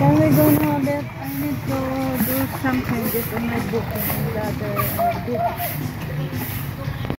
I don't know that I need to do some changes on my booking in the other uh, book.